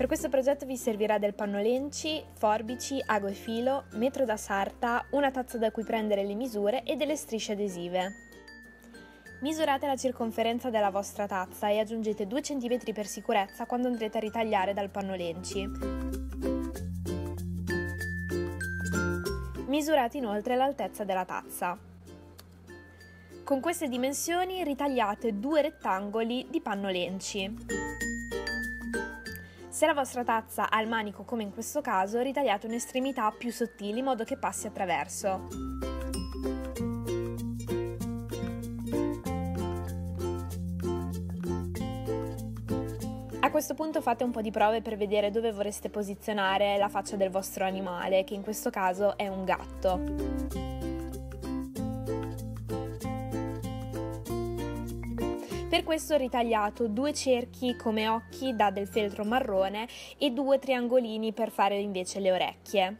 Per questo progetto vi servirà del pannolenci, forbici, ago e filo, metro da sarta, una tazza da cui prendere le misure e delle strisce adesive. Misurate la circonferenza della vostra tazza e aggiungete 2 cm per sicurezza quando andrete a ritagliare dal pannolenci. Misurate inoltre l'altezza della tazza. Con queste dimensioni ritagliate due rettangoli di pannolenci. Se la vostra tazza ha il manico come in questo caso, ritagliate un'estremità più sottile in modo che passi attraverso. A questo punto fate un po' di prove per vedere dove vorreste posizionare la faccia del vostro animale, che in questo caso è un gatto. Per questo ho ritagliato due cerchi come occhi da del feltro marrone e due triangolini per fare invece le orecchie.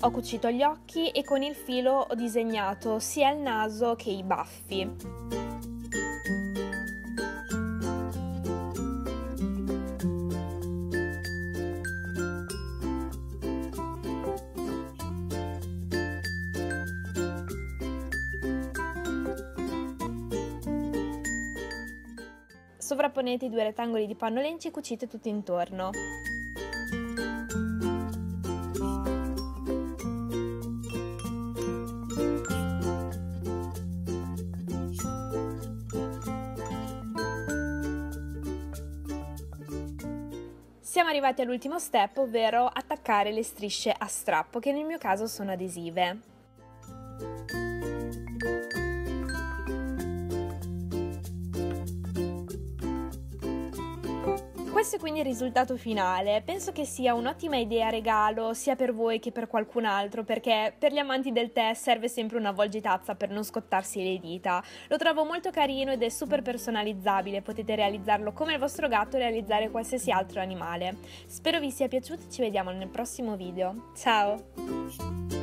Ho cucito gli occhi e con il filo ho disegnato sia il naso che i baffi. Sovrapponete i due rettangoli di pannolenci e cucite tutto intorno. Siamo arrivati all'ultimo step, ovvero attaccare le strisce a strappo, che nel mio caso sono adesive. Questo è quindi il risultato finale. Penso che sia un'ottima idea regalo sia per voi che per qualcun altro, perché per gli amanti del tè serve sempre una volgitazza per non scottarsi le dita. Lo trovo molto carino ed è super personalizzabile, potete realizzarlo come il vostro gatto o realizzare qualsiasi altro animale. Spero vi sia piaciuto e ci vediamo nel prossimo video. Ciao!